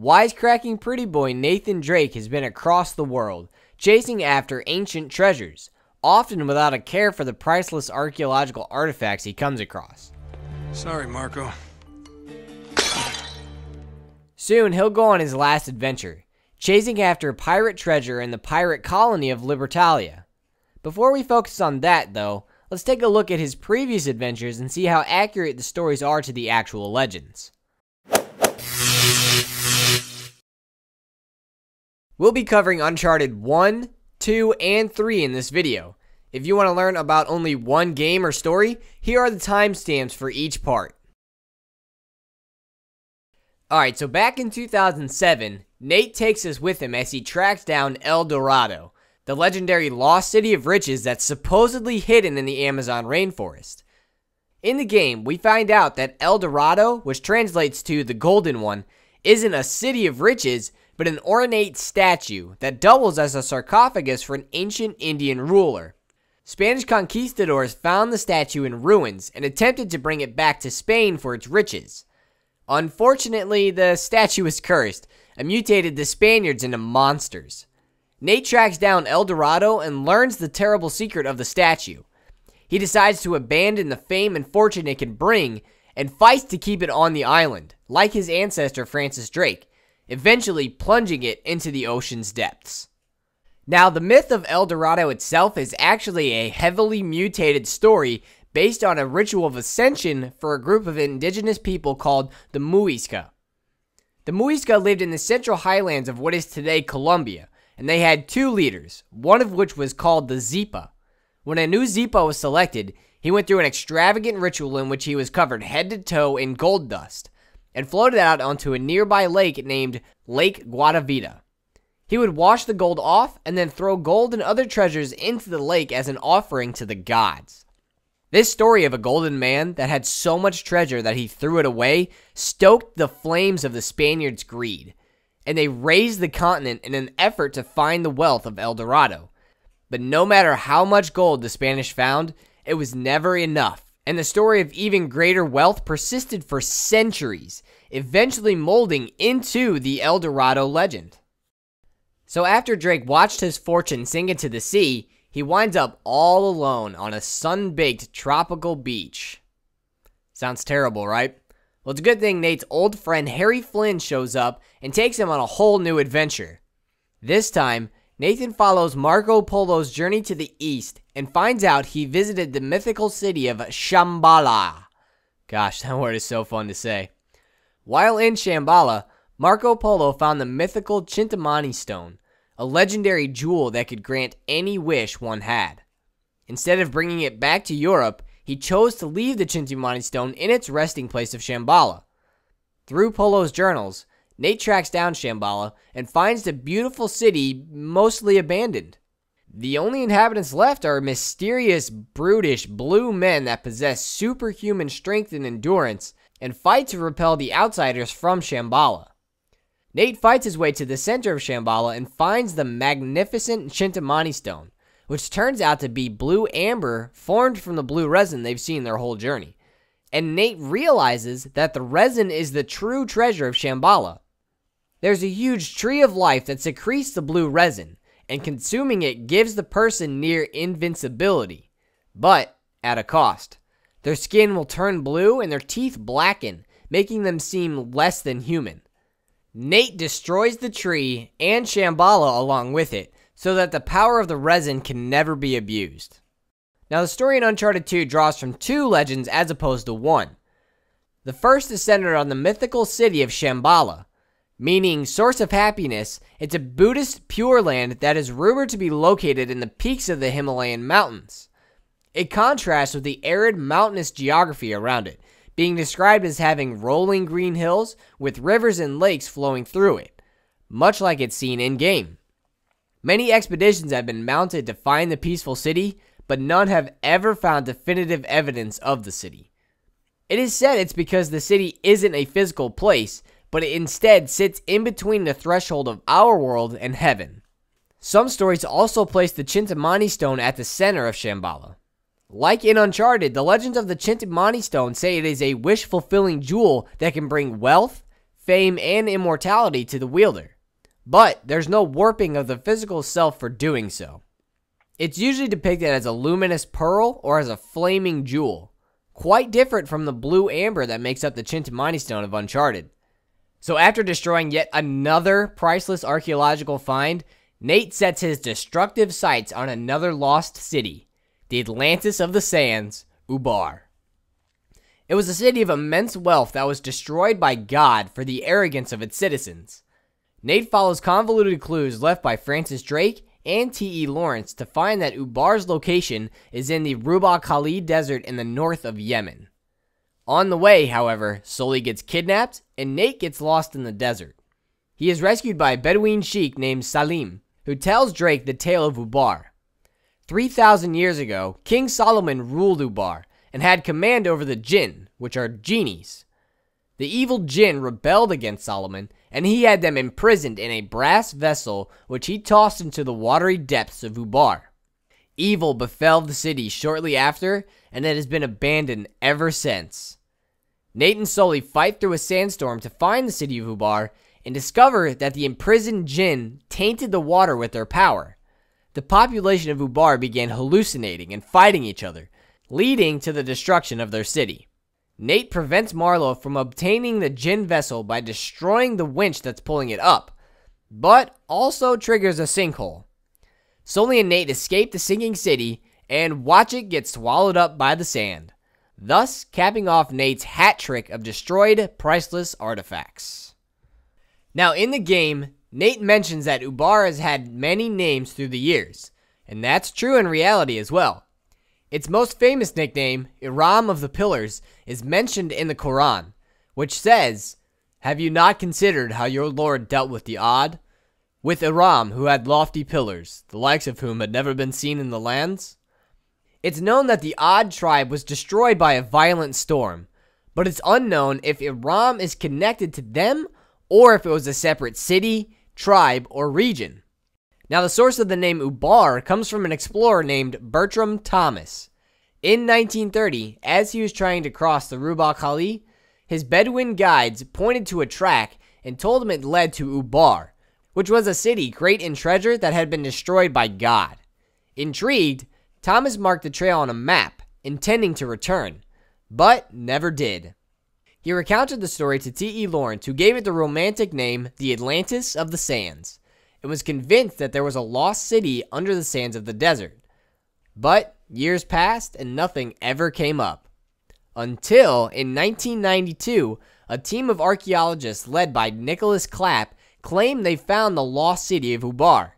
wisecracking pretty boy Nathan Drake has been across the world, chasing after ancient treasures, often without a care for the priceless archaeological artifacts he comes across. Sorry, Marco. Soon he'll go on his last adventure, chasing after a pirate treasure in the pirate colony of Libertalia. Before we focus on that, though, let's take a look at his previous adventures and see how accurate the stories are to the actual legends. We'll be covering Uncharted 1, 2, and 3 in this video. If you want to learn about only one game or story, here are the timestamps for each part. Alright, so back in 2007, Nate takes us with him as he tracks down El Dorado, the legendary lost city of riches that's supposedly hidden in the Amazon rainforest. In the game, we find out that El Dorado, which translates to the Golden One, isn't a city of riches, but an ornate statue that doubles as a sarcophagus for an ancient Indian ruler. Spanish conquistadors found the statue in ruins and attempted to bring it back to Spain for its riches. Unfortunately, the statue was cursed and mutated the Spaniards into monsters. Nate tracks down El Dorado and learns the terrible secret of the statue. He decides to abandon the fame and fortune it can bring and fights to keep it on the island, like his ancestor Francis Drake, eventually plunging it into the ocean's depths. Now, the myth of El Dorado itself is actually a heavily mutated story based on a ritual of ascension for a group of indigenous people called the Muisca. The Muisca lived in the central highlands of what is today Colombia, and they had two leaders, one of which was called the Zipa. When a new Zipa was selected, he went through an extravagant ritual in which he was covered head to toe in gold dust and floated out onto a nearby lake named Lake Guatavita. He would wash the gold off and then throw gold and other treasures into the lake as an offering to the gods. This story of a golden man that had so much treasure that he threw it away stoked the flames of the Spaniards' greed, and they razed the continent in an effort to find the wealth of El Dorado. But no matter how much gold the Spanish found, it was never enough, and the story of even greater wealth persisted for centuries, eventually molding into the El Dorado legend. So after Drake watched his fortune sink into the sea, he winds up all alone on a sun baked tropical beach. Sounds terrible, right? Well, it's a good thing Nate's old friend Harry Flynn shows up and takes him on a whole new adventure. This time, Nathan follows Marco Polo's journey to the east and finds out he visited the mythical city of Shambhala. Gosh, that word is so fun to say. While in Shambhala, Marco Polo found the mythical Chintamani stone, a legendary jewel that could grant any wish one had. Instead of bringing it back to Europe, he chose to leave the Chintamani stone in its resting place of Shambhala. Through Polo's journals, Nate tracks down Shambhala and finds the beautiful city mostly abandoned. The only inhabitants left are mysterious, brutish blue men that possess superhuman strength and endurance and fight to repel the outsiders from Shambhala. Nate fights his way to the center of Shambhala and finds the magnificent Chintamani stone, which turns out to be blue amber formed from the blue resin they've seen their whole journey. And Nate realizes that the resin is the true treasure of Shambhala. There's a huge tree of life that secretes the blue resin, and consuming it gives the person near invincibility, but at a cost. Their skin will turn blue and their teeth blacken, making them seem less than human. Nate destroys the tree and Shambhala along with it, so that the power of the resin can never be abused. Now, the story in Uncharted 2 draws from two legends as opposed to one. The first is centered on the mythical city of Shambhala, meaning source of happiness. It's a Buddhist pure land that is rumored to be located in the peaks of the Himalayan mountains. It contrasts with the arid mountainous geography around it, being described as having rolling green hills with rivers and lakes flowing through it, much like it's seen in game. Many expeditions have been mounted to find the peaceful city, but none have ever found definitive evidence of the city. It is said it's because the city isn't a physical place, but it instead sits in between the threshold of our world and heaven. Some stories also place the Chintamani stone at the center of Shambhala. Like in Uncharted, the legends of the Chintamani Stone say it is a wish fulfilling jewel that can bring wealth, fame, and immortality to the wielder. But there's no warping of the physical self for doing so. It's usually depicted as a luminous pearl or as a flaming jewel, quite different from the blue amber that makes up the Chintamani stone of Uncharted. So after destroying yet another priceless archaeological find, Nate sets his destructive sights on another lost city, the Atlantis of the Sands, Ubar. It was a city of immense wealth that was destroyed by God for the arrogance of its citizens. Nate follows convoluted clues left by Francis Drake and T.E. Lawrence to find that Ubar's location is in the Rub' al Khali Desert in the north of Yemen. On the way, however, Sully gets kidnapped and Nate gets lost in the desert. He is rescued by a Bedouin sheik named Salim, who tells Drake the tale of Ubar. 3,000 years ago, King Solomon ruled Ubar and had command over the jinn, which are genies. The evil jinn rebelled against Solomon, and he had them imprisoned in a brass vessel which he tossed into the watery depths of Ubar. Evil befell the city shortly after, and it has been abandoned ever since. Nate and Sully fight through a sandstorm to find the city of Ubar and discover that the imprisoned jinn tainted the water with their power. The population of Ubar began hallucinating and fighting each other, leading to the destruction of their city. Nate prevents Marlowe from obtaining the jinn vessel by destroying the winch that's pulling it up, but also triggers a sinkhole. Sully and Nate escape the sinking city and watch it get swallowed up by the sand thus capping off Nate's hat trick of destroyed priceless artifacts. Now, in the game, Nate mentions that Ubar has had many names through the years, and that's true in reality as well. Its most famous nickname, Iram of the Pillars, is mentioned in the Quran, which says, Have you not considered how your Lord dealt with the 'Ad? With Iram, who had lofty pillars, the likes of whom had never been seen in the lands? It's known that the 'Ad tribe was destroyed by a violent storm, but it's unknown if Iram is connected to them or if it was a separate city, tribe, or region. Now, the source of the name Ubar comes from an explorer named Bertram Thomas. In 1930, as he was trying to cross the Rub' al Khali, his Bedouin guides pointed to a track and told him it led to Ubar, which was a city great in treasure that had been destroyed by God. Intrigued, Thomas marked the trail on a map, intending to return, but never did. He recounted the story to T.E. Lawrence, who gave it the romantic name the Atlantis of the Sands, and was convinced that there was a lost city under the sands of the desert. But years passed and nothing ever came up. Until in 1992, a team of archaeologists led by Nicholas Clapp claimed they found the lost city of Ubar.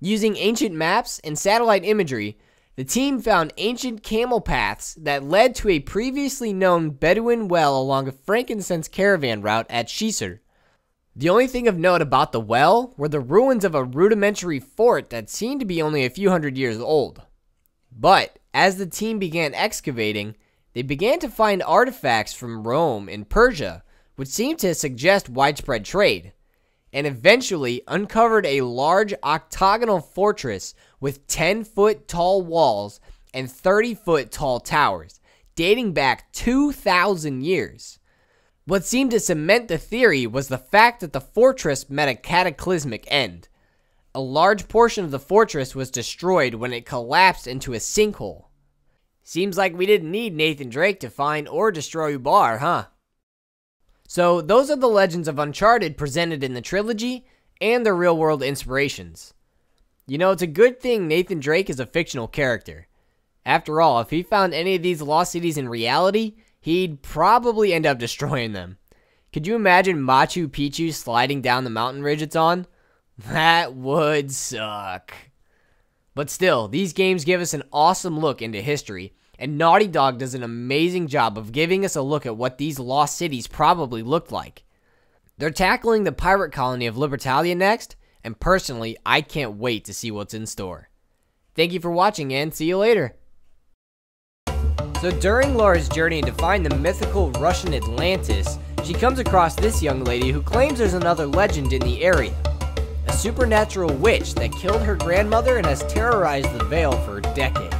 Using ancient maps and satellite imagery, the team found ancient camel paths that led to a previously known Bedouin well along a frankincense caravan route at Shisar. The only thing of note about the well were the ruins of a rudimentary fort that seemed to be only a few hundred years old. But as the team began excavating, they began to find artifacts from Rome and Persia, which seemed to suggest widespread trade and eventually uncovered a large octagonal fortress with 10 foot tall walls and 30 foot tall towers, dating back 2,000 years. What seemed to cement the theory was the fact that the fortress met a cataclysmic end. A large portion of the fortress was destroyed when it collapsed into a sinkhole. Seems like we didn't need Nathan Drake to find or destroy Ubar, huh? So, those are the legends of Uncharted presented in the trilogy and their real world inspirations. You know, it's a good thing Nathan Drake is a fictional character. After all, if he found any of these lost cities in reality, he'd probably end up destroying them. Could you imagine Machu Picchu sliding down the mountain ridge it's on? That would suck. But still, these games give us an awesome look into history and Naughty Dog does an amazing job of giving us a look at what these lost cities probably looked like. They're tackling the pirate colony of Libertalia next, and personally, I can't wait to see what's in store. Thank you for watching, and see you later. So during Lara's journey to find the mythical Russian Atlantis, she comes across this young lady who claims there's another legend in the area. A supernatural witch that killed her grandmother and has terrorized the Vale for decades.